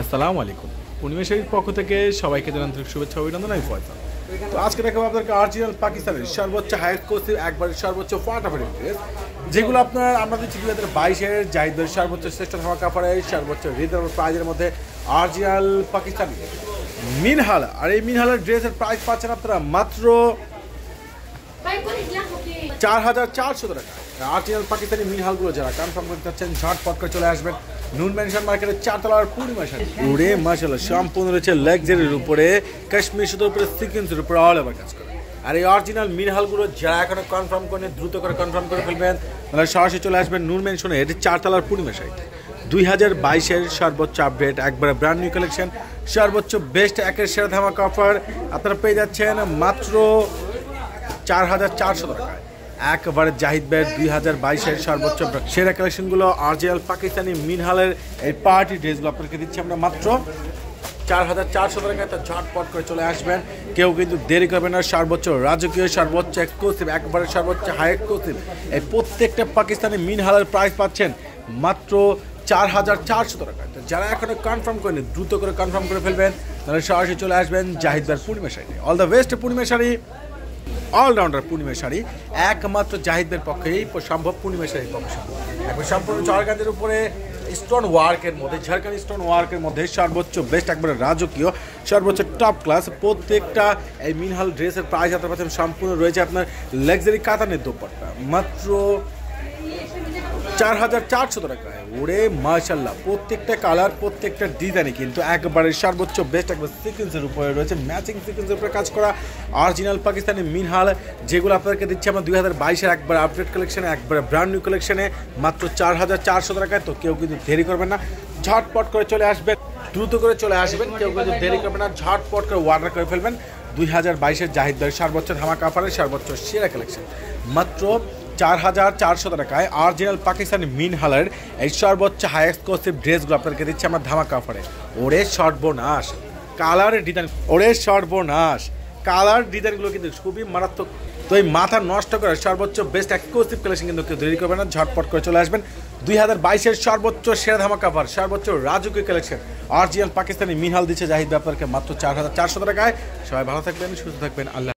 আসসালামু আলাইকুম। পূর্ণিমেশের পক্ষ থেকে সবাইকে জানান আন্তরিক শুভেচ্ছা অভিনন্দন, আমি ফয়সাল। তো আজকে দেখাবো আপনাদেরকে অরিজিনাল পাকিস্তানের সর্বোচ্চ হাইস্ট কোর্সের একবার সর্বোচ্চ ফাটাফাটি ড্রেস যেগুলো আপনার আমরা দিচ্ছি দুই হাজার বাইশের জাহিদের সর্বোচ্চ শ্রেষ্ঠ ধামা কাপড়ের সর্বোচ্চ রিজনেবল প্রাইজের মধ্যে অরিজিনাল পাকিস্তানি। মিনহাল, আর এই মিনহালের ড্রেসের প্রাইস পাচ্ছেন আপনারা মাত্র চার হাজার চারশো টাকা। আর্টিনাল পাকিস্তানি মিনহালগুলো যারা কনফার্ম করতে চাচ্ছেন, ঝটপট করে চলে আসবেন। নুন মেনশন মার্কেটের চারতলার পূর্ণিমা শাড়ি উড়ে মাসাল্লাহ সম্পূর্ণ রয়েছে লেগজারির উপরে, কাশ্মীর শুধু উপরে সিকেন্সের উপরে অল ওভার কাজ করে। আর এই অরিজিনাল মিনহালগুলো যারা এখনও কনফার্ম করেন, দ্রুত করে কনফার্ম করে ফেলবেন। তাহলে সরাসরি চলে আসবেন নুন মেনশনে এটি চারতলার পূর্ণিমা শাড়ি দুই হাজার বাইশের সর্বোচ্চ আপডেট একবারে ব্র্যান্ড নিউ কালেকশন সর্বোচ্চ বেস্ট একের সেরা ধামাকা অফার আপনারা পেয়ে যাচ্ছেন মাত্র চার হাজার চারশো টাকায়। একবারে জাহিদ ভাইয়ের দুই হাজার বাইশের সর্বোচ্চ সেরা কালেকশনগুলো আরজিএল পাকিস্তানি মিনহালের এই পার্টি ড্রেসগুলো আপনাকে দিচ্ছি আমরা মাত্র চার হাজার চারশো টাকায় তা ঝটপট করে চলে আসবেন। কেউ কিন্তু দেরি করবে না, সর্বোচ্চ রাজকীয়, সর্বোচ্চ এক্সক্লুসিভ একবারে সর্বোচ্চ হাই এক্সক্লুসিভ এই প্রত্যেকটা পাকিস্তানি মিনহালের প্রাইস পাচ্ছেন মাত্র চার হাজার চারশো টাকায় তো যারা এখনও কনফার্ম করেনি, দ্রুত করে কনফার্ম করে ফেলবেন। তাহলে সরাসরি চলে আসবেন জাহিদ ভাইয়ের Purnima all the best Purnima sari. All-rounder Purnima sari, একমাত্র জাহিদদের পক্ষেই সম্ভব পূর্ণিমা শাড়ির পক্ষে সম্ভব। একবার সম্পূর্ণ চরকান্দের উপরে স্টোন ওয়ার্কের মধ্যে ঝাড়খান্ড স্টোন ওয়ার্কের মধ্যে সর্বোচ্চ বেস্ট একবারে রাজকীয়, সর্বোচ্চ টপ ক্লাস প্রত্যেকটা এই মিনহাল ড্রেসের প্রাইস আপনার পাচ্ছেন, সম্পূর্ণ রয়েছে আপনার লাক্সারি কাতানের দোপাট্টা। মাত্র চার হাজার চারশো টাকায় ওরে মার্শাল্লাহ প্রত্যেকটা কালার প্রত্যেকটা ডিজাইনে কিন্তু একবারে সর্বোচ্চ বেস্ট একবার সিকুয়েন্সের উপরে রয়েছে। ম্যাচিং সিকুয়েন্সের উপরে কাজ করা অরিজিনাল পাকিস্তানি মিনহাল, যেগুলো আপনাদেরকে দিচ্ছে আমরা দুই হাজার বাইশের একবার আপডেট কালেকশনে একবার ব্র্যান্ড নিউ কালেকশনে মাত্র চার হাজার চারশো টাকায়। তো কেউ কিন্তু দেরি করবেন না, ঝটপট করে চলে আসবেন, দ্রুত করে চলে আসবেন, কেউ কিন্তু দেরি করবেন না, ঝটপট করে অর্ডার করে ফেলবেন। দুই হাজার বাইশের জাহিদ ভাইয়ের সর্বোচ্চ ধামা কাপড়ের সর্বোচ্চ সেরা কালেকশন মাত্র চার হাজার চারশো টাকায় অরিজিনাল পাকিস্তানি মিন হালের এই সর্বোচ্চ হাই এক্সক্লুসিভ ড্রেসগুলো আপনাদেরকে দিচ্ছে আমার ধামাকা অফারে ওরে সর্বনাশ। কালারের ডিজাইন ওরে সর্বনাশ। কালার ডিজাইনগুলো কিন্তু খুবই মারাত্মক। তো এই মাথা নষ্ট করে সর্বোচ্চ বেস্ট এক্সক্লুসিভ কালেকশন কিন্তু কেউ দেরি করবে না, ঝটপট করে চলে আসবেন। দুই হাজার বাইশের সর্বোচ্চ সেরা ধামা অফার সর্বোচ্চ রাজকীয় কালেকশন অরিজিনাল পাকিস্তানি মিনহাল দিচ্ছে জাহিদ ব্যাপারকে মাত্র চার হাজার চারশো টাকায়। সবাই ভালো থাকবেন, সুস্থ থাকবেন, আল্লাহ